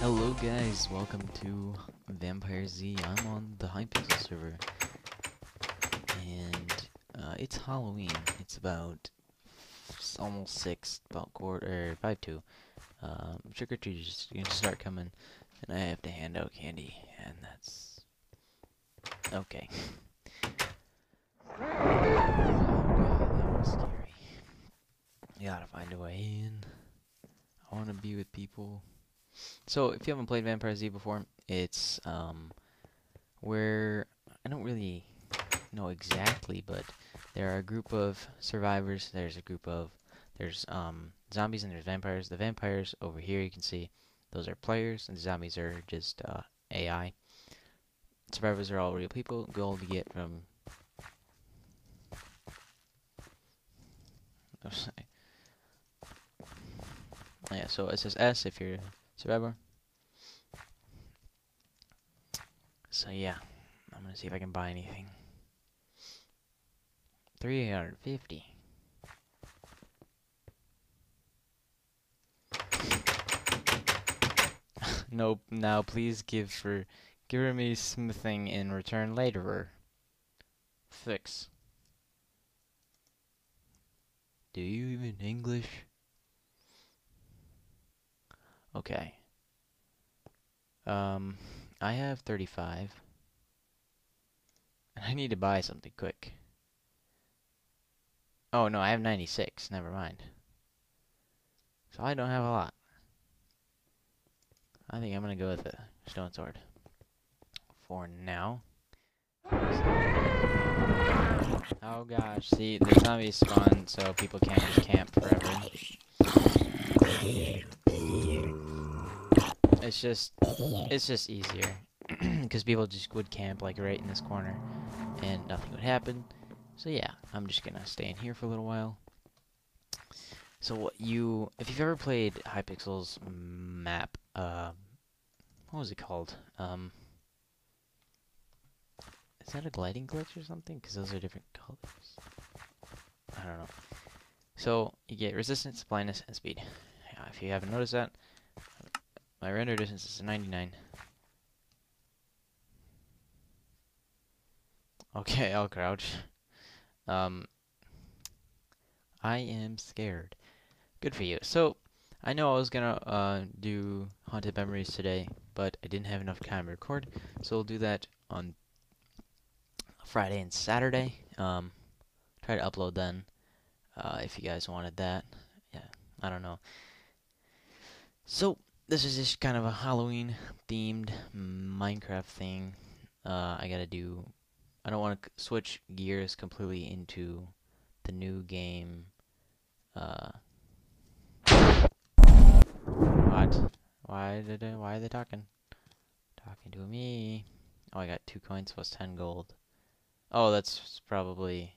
Hello guys, welcome to Vampire Z. I'm on the Hypixel server. And uh, it's Halloween. It's about s- almost 6, about quarter, 5 2. Um, trick or treaters are gonna start coming, and I have to hand out candy, and that's okay. Oh god, that was scary. You gotta find a way in. I wanna be with people. So, if you haven't played Vampire Z before, it's um, where I don't really know exactly, but there are a group of survivors. There's a group of there's um zombies and there's vampires. The vampires over here you can see those are players, and the zombies are just uh, AI. Survivors are all real people. Goal to get from. Yeah, so it says S if you're a survivor. So yeah, I'm gonna see if I can buy anything. Three hundred fifty. nope. Now please give for give me smithing in return later. Fix. Do you even English? Okay. Um, I have 35. And I need to buy something quick. Oh, no, I have 96. Never mind. So I don't have a lot. I think I'm going to go with the stone sword. For now. Oh gosh, see, the zombies spawn so people can't just camp forever. It's just, it's just easier. Because people just would camp like right in this corner and nothing would happen. So yeah, I'm just gonna stay in here for a little while. So what you, if you've ever played Hypixel's map, uh, what was it called? Um, is that a gliding glitch or something? Because those are different colors. I don't know. So you get resistance, blindness, and speed. Uh, if you haven't noticed that, my render distance is 99. Okay, I'll crouch. Um, I am scared. Good for you. So, I know I was gonna uh, do haunted memories today, but I didn't have enough time to record, so we'll do that on Friday and Saturday. Um, try to upload then, uh, if you guys wanted that. Yeah, I don't know. So, this is just kind of a Halloween themed Minecraft thing. Uh, I gotta do. I don't want to switch gears completely into the new game. Uh, what? Why did they, Why are they talking? Talking to me. Oh, I got two coins plus ten gold. Oh, that's probably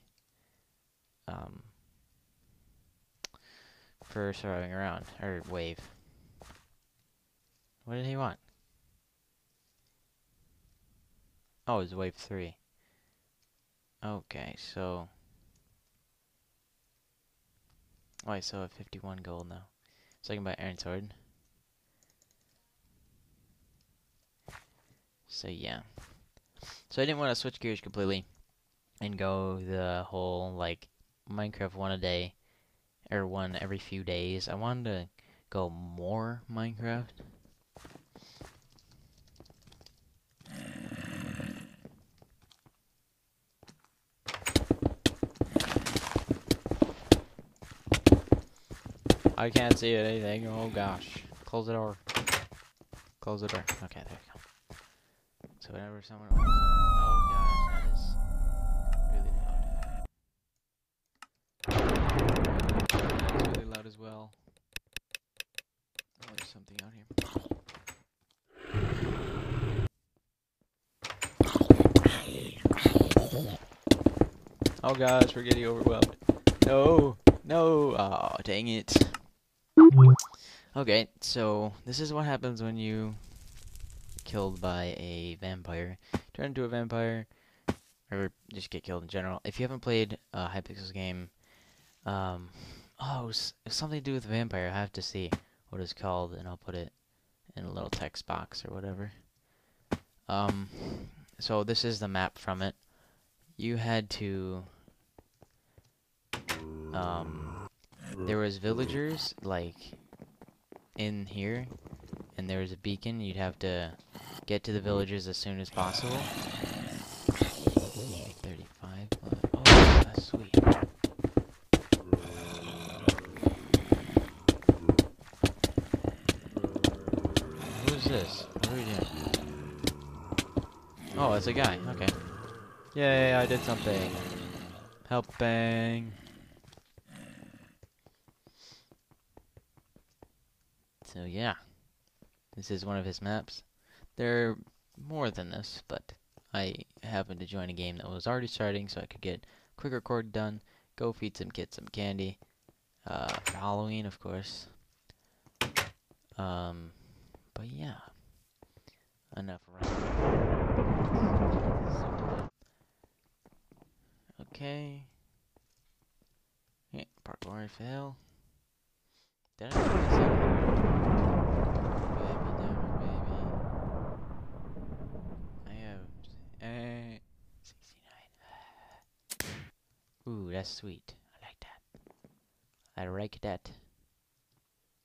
um for surviving around or wave. What did he want? Oh, it's wave three. Okay, so oh, I still have fifty-one gold now, so I can buy iron sword. So yeah, so I didn't want to switch gears completely and go the whole like Minecraft one a day or one every few days. I wanted to go more Minecraft. I can't see anything. Oh gosh. Close the door. Close the door. Okay, there we go. So whenever someone Oh gosh, that is really loud. It's really loud as well. Oh, there's something out here. Oh gosh, we're getting overwhelmed. No, no. Oh, dang it. Okay, so this is what happens when you killed by a vampire. Turn into a vampire, or just get killed in general. If you haven't played a Hypixel's game, um, oh, something to do with vampire. I have to see what it's called, and I'll put it in a little text box or whatever. Um, so this is the map from it. You had to, um, there was villagers like in here, and there was a beacon. You'd have to get to the mm-hmm. villagers as soon as possible. 35. Oh, that's sweet. Who's this? What are we doing? Oh, it's a guy. Okay. Yay, I did something. Helping. So yeah. This is one of his maps. There are more than this, but I happened to join a game that was already starting so I could get quick record done, go feed some kids some candy, uh, for Halloween, of course. Um, but yeah. Enough around. Okay. Yeah, parkour fail. Did I really say that? Baby, damn it, baby. I have uh, 69. Ooh, that's sweet. I like that. I like that.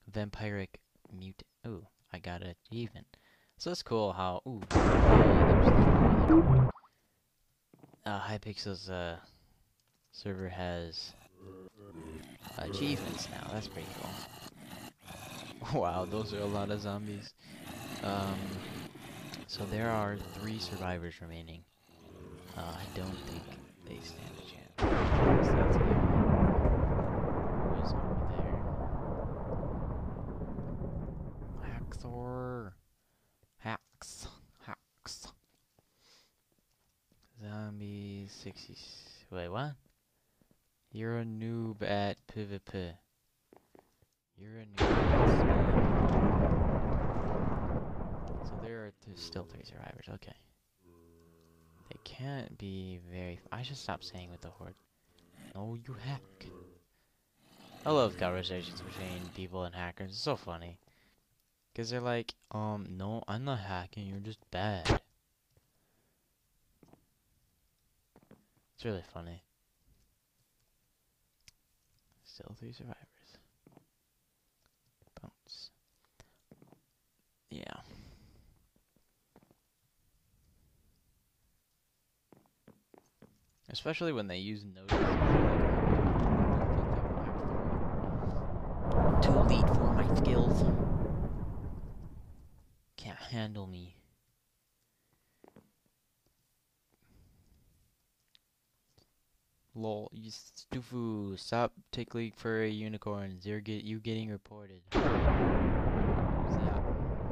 Vampiric mute. Ooh, I got it even. So it's cool how. Ooh. Uh, Hypixel's uh, server has achievements now. That's pretty cool. wow, those are a lot of zombies. Um, so there are three survivors remaining. Uh, I don't think they stand Haxor. Hax. Hax. Zombies 60. Wait, what? You're a noob at PvP. You're a noob. So there are th still three survivors. Okay. They can't be very. I should stop saying with the horde. No, you hack. I love conversations between people and hackers. It's so funny. Because they're like, um, no, I'm not hacking. You're just bad. It's really funny. Still three survivors. Bounce. Yeah. Especially when they use notice. Too late for my skills. Can't handle me. Lol, you stufu, stop tickling for a unicorns. You're get you getting reported. Who's that?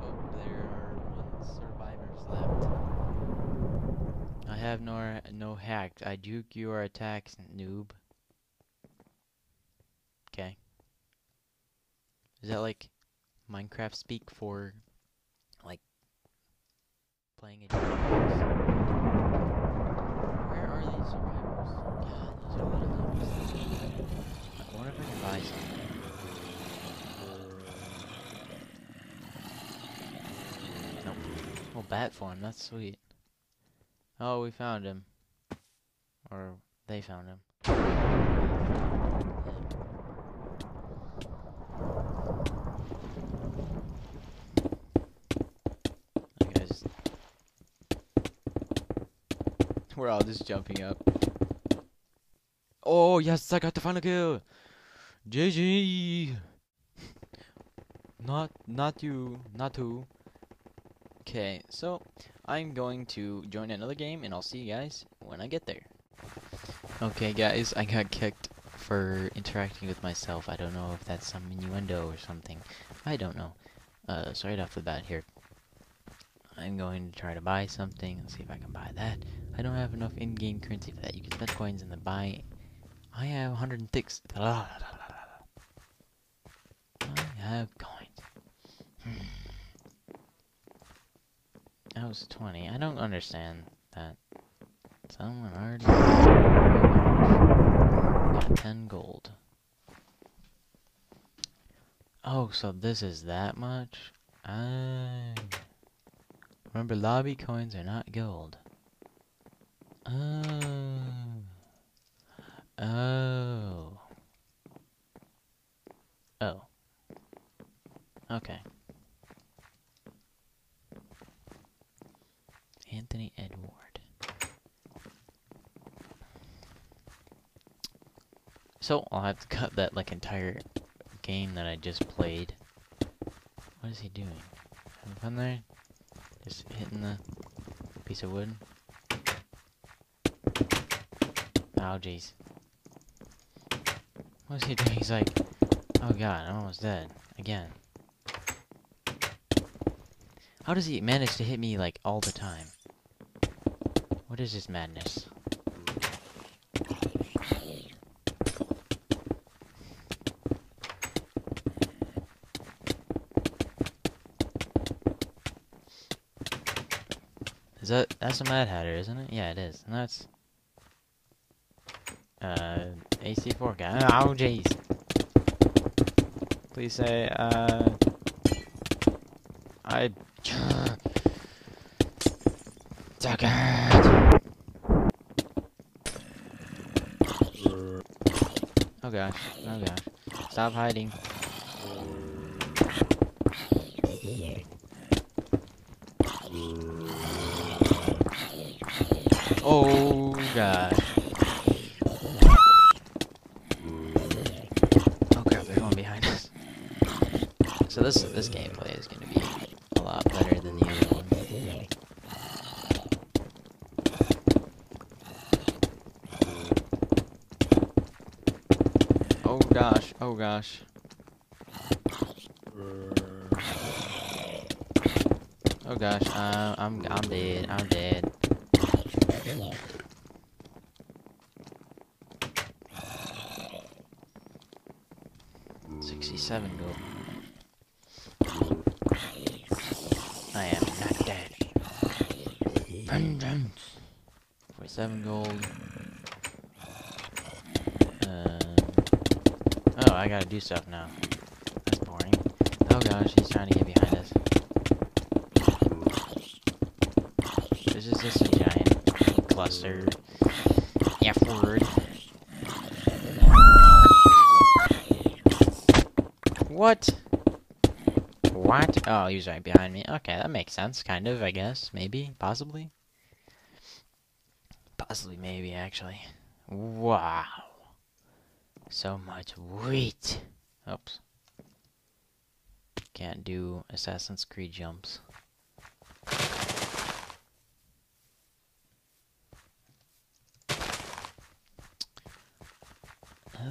Oh, there are one survivors left. I have no no hacked. I juke your attacks, noob. Okay. Is that like Minecraft speak for like playing a Where are these survivors? God, those are a lot of zombies. I wonder if I can buy something. Nope. Oh, bat form. That's sweet. Oh, we found him. Or they found him. Guys. We're all just jumping up. Oh, yes, I got the final kill. GG. Not, not you, not who. Okay, so I'm going to join another game, and I'll see you guys when I get there. Okay, guys, I got kicked for interacting with myself. I don't know if that's some innuendo or something. I don't know. Uh, so right off the bat here, I'm going to try to buy something. Let's see if I can buy that. I don't have enough in-game currency for that. You can spend coins in the buy. I have 106. I have coins. Hmm. That was 20. I don't understand that. Someone already got 10 gold. Oh, so this is that much? Ah. Remember, lobby coins are not gold. Oh. Oh. Oh. Okay. Anthony Edward. So I'll have to cut that like entire game that I just played. What is he doing? Having fun there? Just hitting the piece of wood. Oh jeez. What is he doing? He's like, oh god, I'm almost dead. Again. How does he manage to hit me like all the time? What is this madness? Is that that's a Mad Hatter, isn't it? Yeah, it is. And that's uh AC4 guy. Oh jeez. Please say uh I Suck Oh gosh. Oh gosh. Stop hiding. Oh gosh. Oh crap, there's one behind us. So this this gameplay is gonna be a lot better than the other one. Oh gosh, oh gosh. Oh gosh, uh, I'm I'm dead, I'm dead. Sixty-seven gold. I am not dead. Vengeance. Forty-seven gold. Um, oh, I gotta do stuff now. That's boring. Oh gosh, he's trying to get behind us. This is just a giant cluster. F word. What? What? Oh, he was right behind me. Okay, that makes sense, kind of, I guess. Maybe, possibly. Possibly, maybe, actually. Wow. So much wheat. Oops. Can't do Assassin's Creed jumps.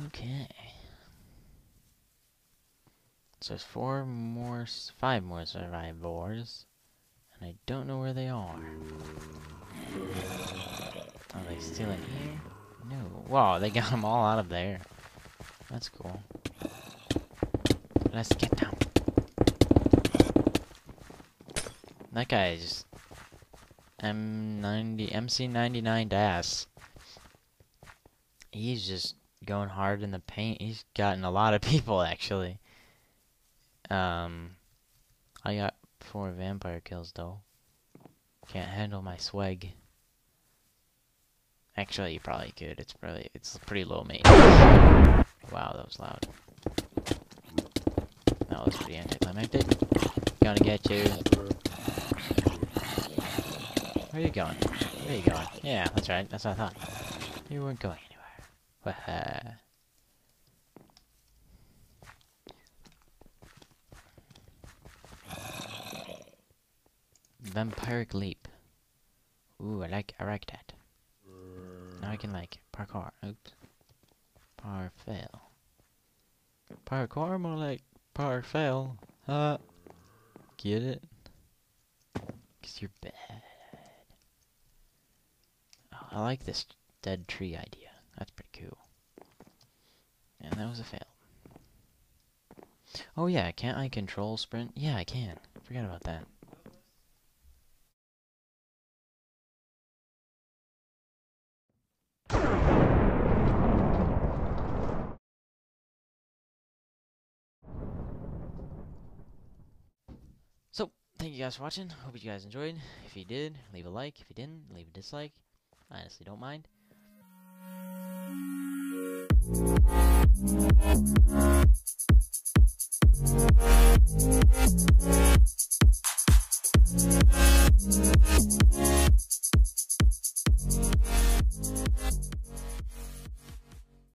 Okay. So there's four more, five more survivors, and I don't know where they are. Are they still in here? No. Wow, they got them all out of there. That's cool. Let's get down. That guy is just M90 MC99 Das. He's just going hard in the paint. He's gotten a lot of people actually. Um, I got four vampire kills though. Can't handle my swag. Actually, you probably could. It's probably it's pretty low maintenance. Wow, that was loud. That was pretty anticlimactic. Gonna get you. Where are you going? Where are you going? Yeah, that's right. That's what I thought. You weren't going anywhere. Vampiric leap. Ooh, I like I like that. Now I can like parkour. Oops. Par fail. Parkour more like par fail. Huh? Get it? Cause you're bad. Oh, I like this dead tree idea. That's pretty cool. And that was a fail. Oh yeah, can't I control sprint? Yeah, I can. Forgot about that. thank you guys for watching. Hope you guys enjoyed. If you did, leave a like. If you didn't, leave a dislike. I honestly don't mind.